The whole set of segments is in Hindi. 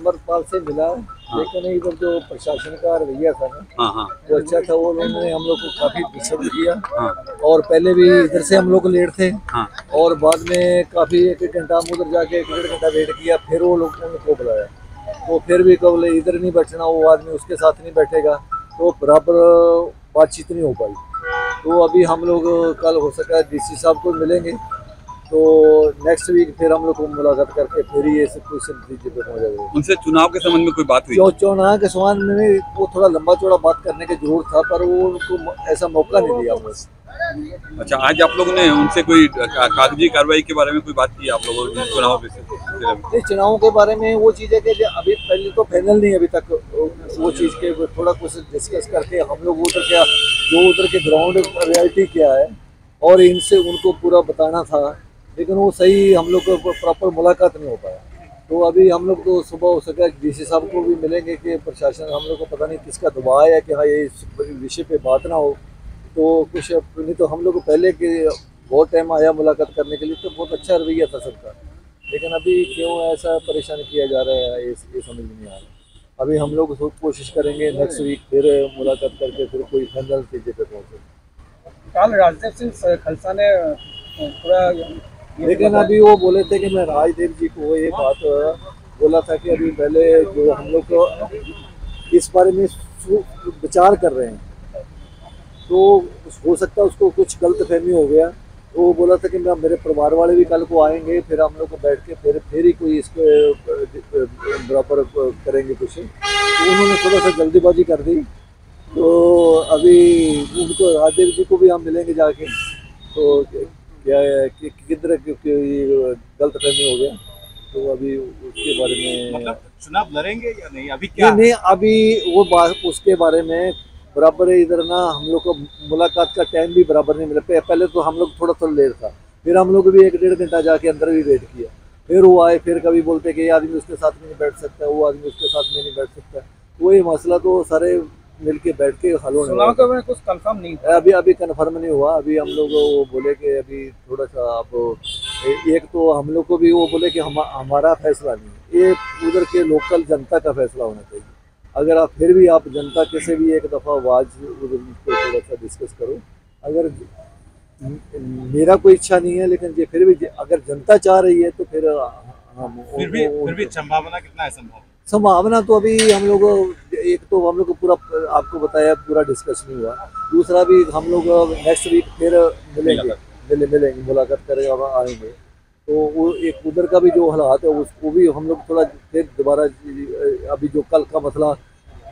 अमरपाल से मिला लेकिन इधर जो प्रशासन का रवैया था ना हाँ हाँ। वो अच्छा था वो उन्होंने हम लोग को काफ़ी डिस्टर्ब किया। हाँ। और पहले भी इधर से हम लोग लेट थे हाँ। और बाद में काफ़ी एक एक घंटा हम उधर जाके एक डेढ़ घंटा वेट किया फिर वो लोग उनको बुलाया। तो फिर भी कब बोले इधर नहीं बैठना वो आदमी उसके साथ नहीं बैठेगा तो बराबर बातचीत नहीं हो पाई। तो अभी हम लोग कल हो सका डीसी साहब को मिलेंगे तो नेक्स्ट वीक फिर हम लोग को मुलाकात करके फिर ये सब कुछ नतीजे पे पहुँचा उनसे चुनाव के संबंध में कोई बात हुई? चौ चौनाहा के समान में वो थोड़ा लंबा चौड़ा बात करने की ज़रूरत था पर वो उनको ऐसा मौका नहीं दिया बस अच्छा आज आप लोगों ने उनसे कोई कागज़ी कार्रवाई के बारे में कोई बात की आप लोगों ने चुनाव नहीं चुनावों के बारे में वो चीज़ है कि अभी पहले तो फाइनल नहीं अभी तक वो चीज़ के थोड़ा कुछ डिस्कस करके हम लोग उधर क्या जो उधर के ग्राउंड रियलिटी क्या है और इनसे उनको पूरा बताना था। लेकिन वो सही हम लोग को प्रॉपर मुलाकात नहीं हो पाया। तो अभी हम लोग तो सुबह हो सका डीसी साहब को भी मिलेंगे कि प्रशासन, हम लोग को पता नहीं किसका दबाव है कि हाँ ये विषय पे बात ना हो। तो कुछ नहीं तो हम लोग पहले के बहुत टाइम आया मुलाकात करने के लिए तो बहुत अच्छा रवैया था सबका। लेकिन अभी क्यों ऐसा परेशान किया जा रहा है, ये ये समझ में नहीं आ रहा। अभी हम लोग कोशिश करेंगे नेक्स्ट वीक फिर मुलाकात करके फिर कोई फाइनल नतीजे पे पहुँचे। कल राजदेव सिंह खलसा ने पूरा लेकिन अभी वो बोले थे कि मैं राजदेव जी को ये बात बोला था कि अभी पहले जो हम लोग इस बारे में विचार कर रहे हैं। तो हो सकता है उसको कुछ गलत फहमी हो गया। तो वो बोला था कि मैं, मेरे परिवार वाले भी कल को आएँगे, फिर हम लोग को बैठ के फिर फिर ही कोई इसको बराबर करेंगे कुछ। तो उन्होंने थोड़ा सा जल्दीबाजी कर दी। तो अभी उनको राजदेव जी को भी हम मिलेंगे जाके। तो क्या कि किधर क्योंकि गलत फहमी हो गया? तो अभी उसके बारे में मतलब चुनाव लड़ेंगे या नहीं? अभी नहीं क्या? नहीं अभी वो बात उसके बारे में बराबर इधर ना हम लोग को मुलाकात का टाइम भी बराबर नहीं मिला। पहले तो हम लोग थोड़ा थोड़ा लेट था। फिर हम लोग भी एक डेढ़ घंटा जाके अंदर भी वेट किया। फिर वो आए फिर कभी बोलते कि ये आदमी उसके साथ में नहीं बैठ सकता वो आदमी उसके साथ में नहीं बैठ सकता। वही मसला तो सारे मिलके बैठ के हल होने चुनाव वाला के कुछ कंफर्म नहीं है। अभी अभी कंफर्म नहीं हुआ। अभी हम लोग वो बोले कि अभी थोड़ा सा आप एक तो हम लोग को भी वो बोले कि हम हमारा फैसला नहीं ये उधर के लोकल जनता का फैसला होना चाहिए। अगर आप फिर भी आप जनता के से भी एक दफ़ा आवाज़ उधर को थोड़ा सा डिस्कस करो। अगर मेरा कोई इच्छा नहीं है लेकिन ये फिर भी अगर जनता चाह रही है तो फिर हम फिर भी फिर भी संभावना कितना है संभव? संभावना तो अभी हम लोग एक तो हम लोग को पूरा आपको बताया पूरा डिस्कस नहीं हुआ। दूसरा भी हम लोग नेक्स्ट वीक फिर मिलेंगे। मिले मिलेंगे मुलाकात करेंगे और आएँगे। तो वो एक उधर का भी जो हालात है उसको भी हम लोग थोड़ा फिर दोबारा अभी जो कल का मसला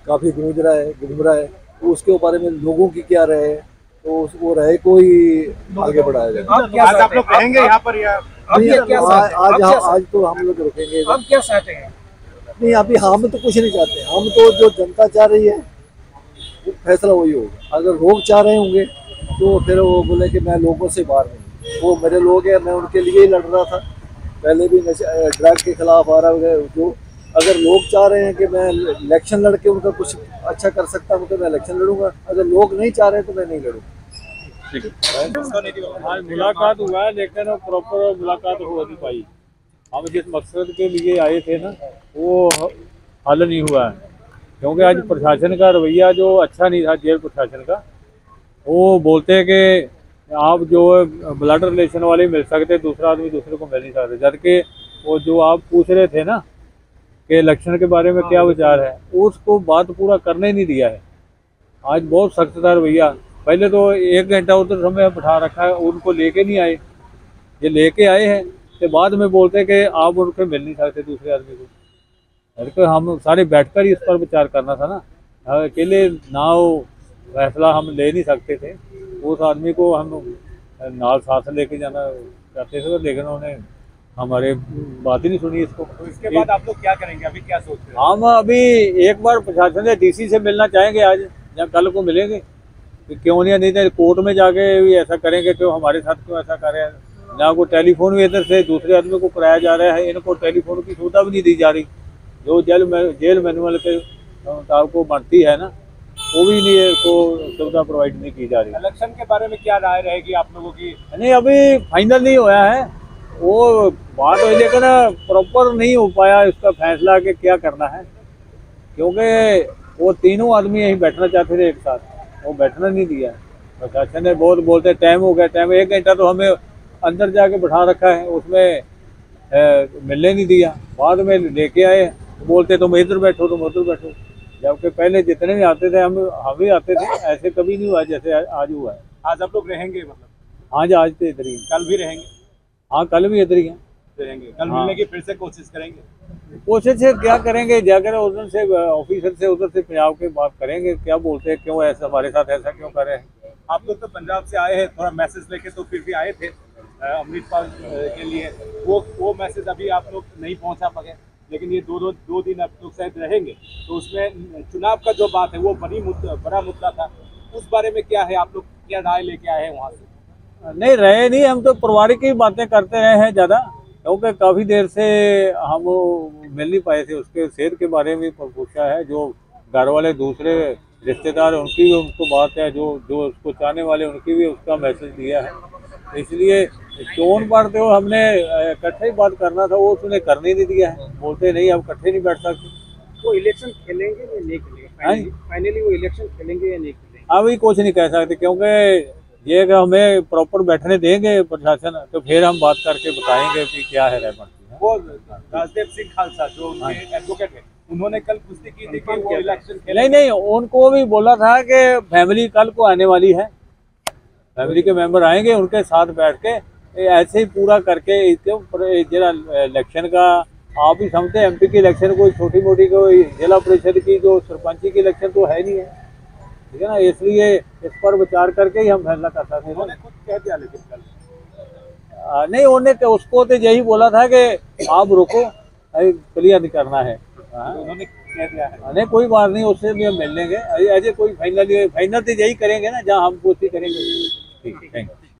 काफ़ी गूंज रहा है घूम रहा है तो उसके बारे में लोगों की क्या राय है? तो वो राय को ही आगे बढ़ाया जाए। आप आज आप लोग रहेंगे यहाँ पर आज आज तो हम लोग रुकेंगे। आप क्या चाहते हैं? नहीं अभी हम तो कुछ नहीं चाहते। हम तो जो जनता चाह रही है वो फैसला वही होगा। अगर लोग चाह रहे होंगे तो फिर वो बोले कि मैं लोगों से बाहर नहीं वो मेरे लोग हैं मैं उनके लिए ही लड़ रहा था। पहले भी ड्रग के खिलाफ आ रहा है जो अगर लोग चाह रहे हैं कि मैं इलेक्शन लड़के उनका कुछ अच्छा कर सकता हूँ तो मैं इलेक्शन लड़ूँगा। अगर लोग नहीं चाह रहे तो मैं नहीं लड़ूँगा। ठीक है। आज मुलाकात हुआ है लेकिन प्रॉपर मुलाकात हो नहीं पाई हम जिस मकसद के लिए आए थे ना, वो हल नहीं हुआ है। क्योंकि आज प्रशासन का रवैया जो अच्छा नहीं था, जेल प्रशासन का, वो बोलते हैं कि आप जो ब्लड रिलेशन वाले मिल सकते, दूसरा आदमी दूसरे को मिल नहीं सकते। जबकि वो जो आप पूछ रहे थे ना कि इलेक्शन के बारे में क्या विचार है, उसको बात पूरा करने नहीं दिया है। आज बहुत सख्त था रवैया। पहले तो एक घंटा उधर समय बिठा रखा है, उनको लेके नहीं आए। ये लेके आए हैं। तो बाद में बोलते कि आप उनके मिल नहीं सकते दूसरे आदमी को। तो हम सारे बैठकर ही इस पर विचार करना था ना। हाँ, अकेले ना वो फैसला हम ले नहीं सकते थे। उस आदमी को हम नाल साथ लेके जाना चाहते थे लेकिन उन्होंने हमारे बात ही नहीं सुनी इसको। तो इसके बाद आप लोग क्या करेंगे? अभी क्या सोच रहे हैं? हम अभी एक बार प्रशासन से डीसी से मिलना चाहेंगे आज या कल को मिलेंगे। कि क्यों नहीं नहीं तो कोर्ट में जाके भी ऐसा करेंगे क्यों हमारे साथ क्यों ऐसा कर। ना को टेलीफोन भी इधर से दूसरे आदमी को कराया जा रहा है इनको टेलीफोन की सुविधा भी नहीं दी जा रही। जो जेल में जेल मैनुअल के मुताबिक को बनती है ना वो भी नहीं इसको सुविधा प्रोवाइड नहीं की जा रही। इलेक्शन के बारे में क्या राय रहेगी आप लोगों की? नहीं अभी फाइनल नहीं होया है। वो बात हुई लेकिन प्रॉपर नहीं हो पाया इसका फैसला कि क्या करना है। क्योंकि वो तीनों आदमी यहीं बैठना चाहते थे एक साथ। वो बैठना नहीं दिया। प्रशासन ने बहुत बोलते टाइम हो गया टाइम एक घंटा तो हमें अंदर जाके बैठा रखा है उसमें मिलने नहीं दिया। बाद में लेके आए बोलते तुम इधर बैठो तुम उधर बैठो। जबकि पहले जितने भी आते थे हम हम भी आते थे ऐसे कभी नहीं हुआ जैसे आज हुआ है। आज आप लोग रहेंगे मतलब? आज आज तो इधर ही कल भी रहेंगे? हाँ कल भी इधर ही हैं। रहेंगे। कल हाँ। मिलने की फिर से कोशिश करेंगे? कोशिश क्या करेंगे? जाकर उधर से ऑफिसर से उधर से पंजाब के बात करेंगे क्या बोलते हैं क्यों ऐसा हमारे साथ ऐसा क्यों कर रहे हैं? आप लोग तो पंजाब से आए हैं थोड़ा मैसेज लेके तो फिर भी आए थे। अमृतपाल के लिए। वो वो मैसेज अभी आप लोग नहीं पहुँचा पाए, लेकिन ये दो दो दो दिन आप लोग शायद रहेंगे। तो उसमें चुनाव का जो बात है, वो बड़ी मुद्दा, बड़ा मुद्दा था। उस बारे में क्या है? आप लोग क्या राय लेके आए हैं वहाँ से? नहीं, रहे नहीं। हम तो पारिवारिक ही बातें करते रहे हैं ज़्यादा, क्योंकि काफ़ी देर से हम मिल नहीं पाए थे। उसके सेहत के बारे में पूछा है, जो घर वाले दूसरे रिश्तेदार, उनकी भी उनको बात है, जो जो उसको चाहने वाले, उनकी भी उसका मैसेज दिया है। इसलिए चोन पर तो हमने इकट्ठे ही बात करना था वो उसने करने नहीं दिया है। बोलते नहीं अब इकट्ठे नहीं बैठ सकते। वो इलेक्शन खेलेंगे या नहीं खेलेंगे? हाँ फाइनली फाइनली वो इलेक्शन खेलेंगे या नहीं खेलेंगे? अभी कुछ नहीं कह सकते क्योंकि ये कि हमें प्रॉपर बैठने देंगे प्रशासन तो फिर हम बात करके बताएँगे कि क्या है रेमंड वो राजदेव सिंह खालसा जो उनके एडवोकेट है उन्होंने कल पुष्टि की थी कि वो इलेक्शन नहीं नहीं उनको भी बोला था कि फैमिली कल को आने वाली है। फैमिली के मेंबर आएँगे उनके साथ बैठ के ऐसे ही पूरा करके क्यों जिला इलेक्शन का आप ही समझते हैं एमपी की इलेक्शन कोई छोटी मोटी कोई जिला परिषद की जो सरपंची की इलेक्शन तो है नहीं है। ठीक है ना? इसलिए इस पर विचार करके ही हम फैसला कर सकते हैं। खुद कह दिया लेकिन कल। नहीं उन्होंने तो उसको तो यही बोला था कि आप रुको क्लियर करना है। हाँ। उन्होंने कह दिया है। नहीं कोई बात नहीं उससे भी हम मिल लेंगे। ऐसे कोई फाइनल फाइनल तो यही करेंगे ना जहाँ हम कोशिश करेंगे। ठीक थैंक यू